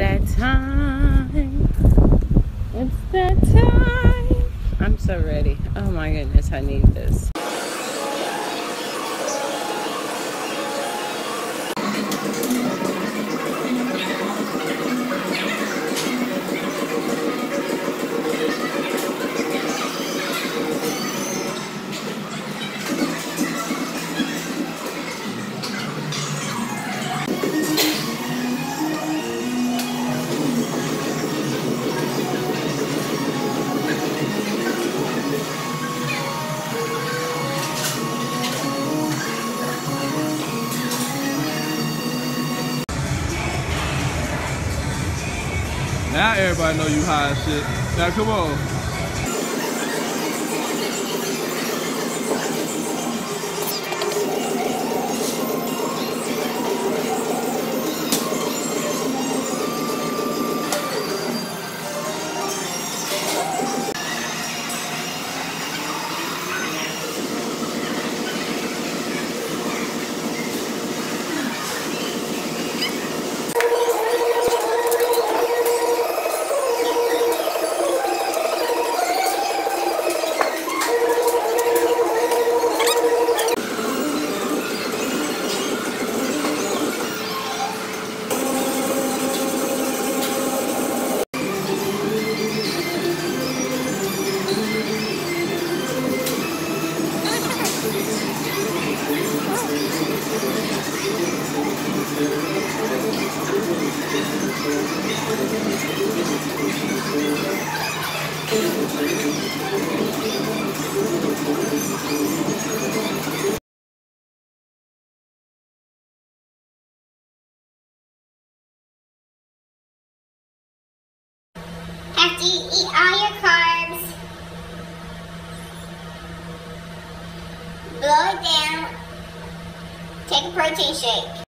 that time. It's that time. I'm so ready. Oh my goodness, I need this. Now everybody know you high as shit. Now come on. After you eat all your carbs, blow it down, take a protein shake.